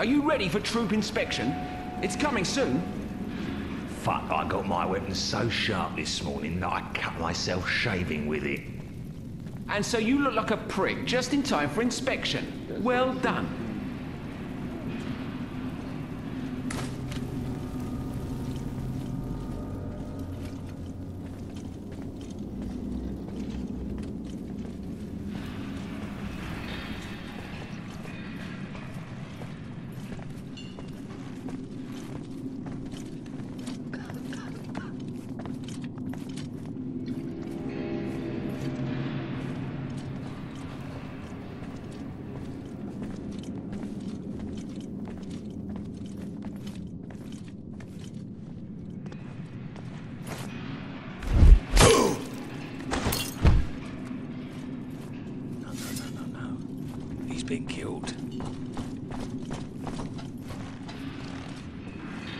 Are you ready for troop inspection? It's coming soon. Fuck, I got my weapon so sharp this morning that I cut myself shaving with it. And so you look like a prick just in time for inspection. Well done. Been killed.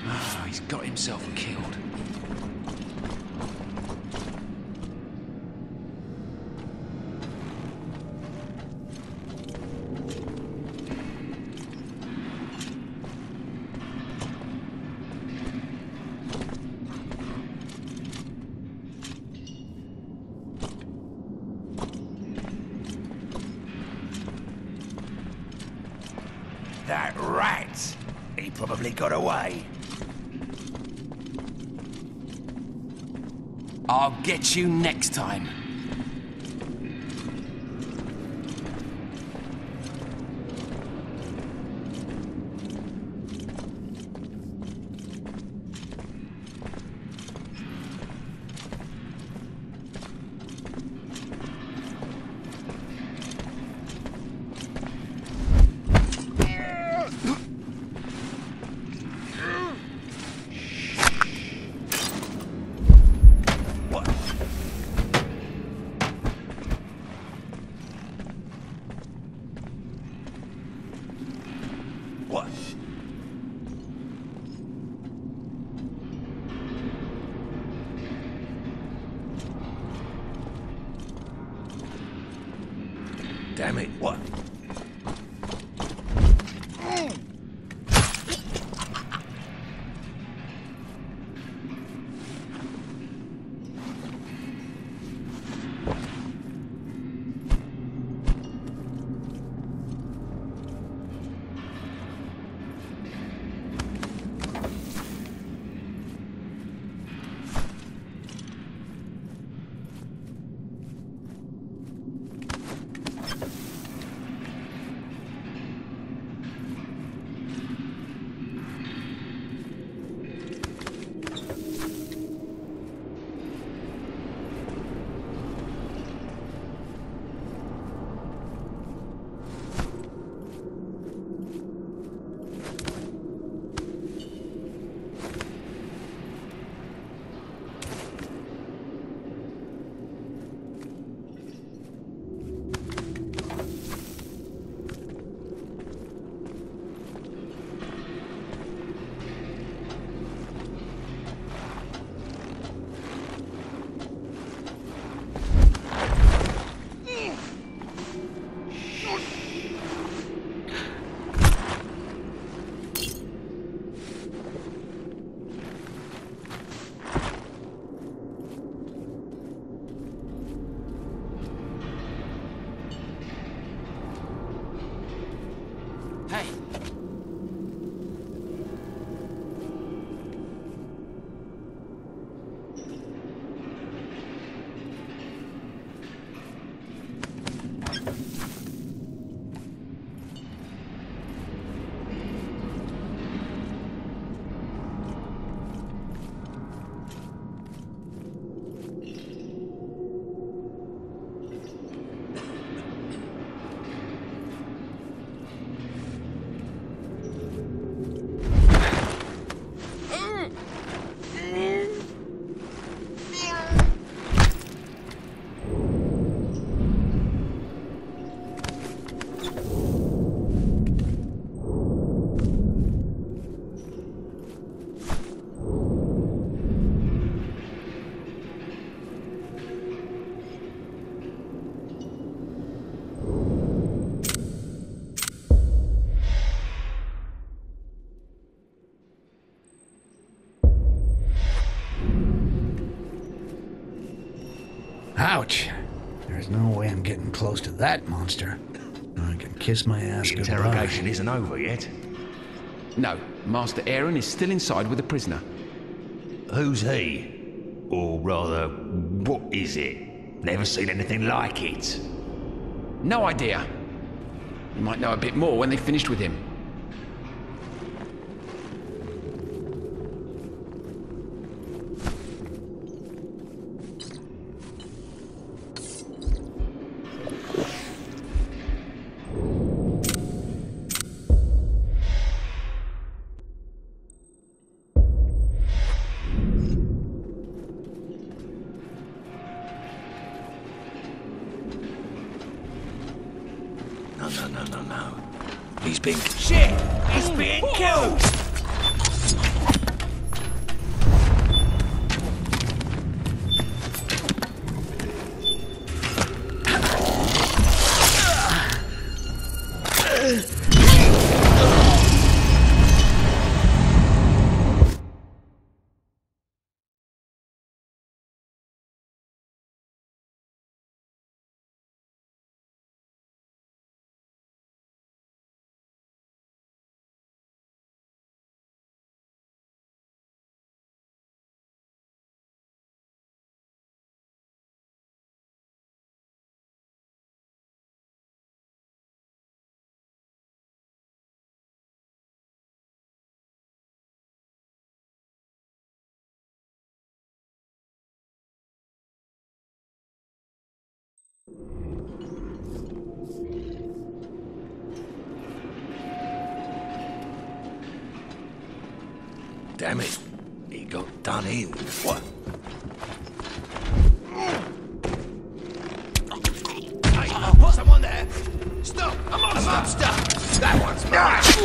Oh, he's got himself killed. That rat! He probably got away. I'll get you next time. What? What? Damn it, what? Ouch. There's no way I'm getting close to that monster. I can kiss my ass The goodbye. interrogation isn't over yet. No, Master Aaron is still inside with the prisoner. Who's he? Or rather, what is it? Never seen anything like it. No idea. You might know a bit more when they finished with him. No, no, no, no, no. He's being... Shit! He's being killed! Damn it. He got done in. What? Hey, someone there! Stop! A monster! A monster! That one's mine!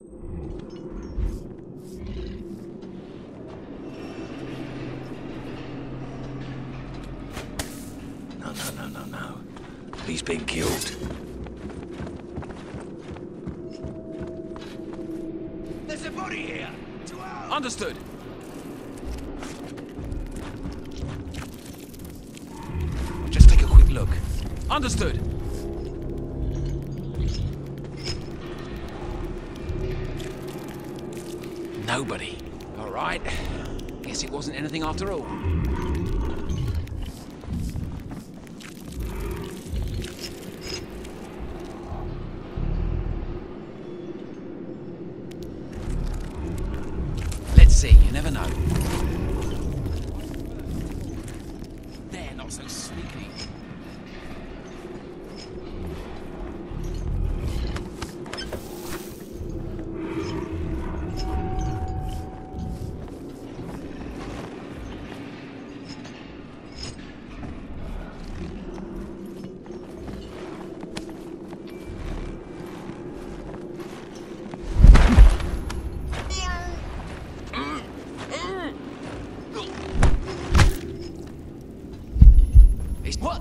No, no, no, no, no. He's been killed. There's a body here! To our... Understood. Just take a quick look. Understood. Nobody. All right. Guess it wasn't anything after all. Let's see, you never know. They're not so sneaky. It's what?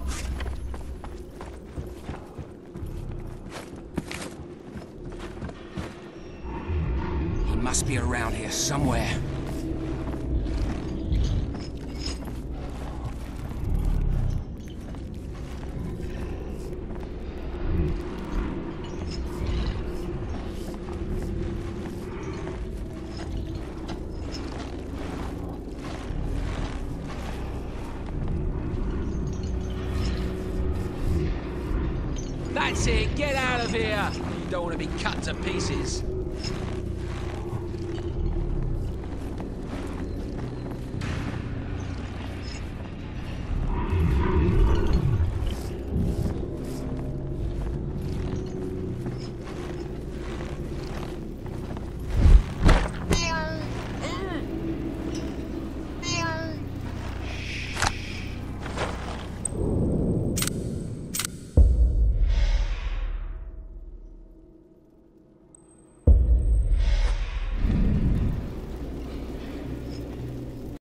He be around here somewhere. That's it. Get out of here. You don't want to be cut to pieces.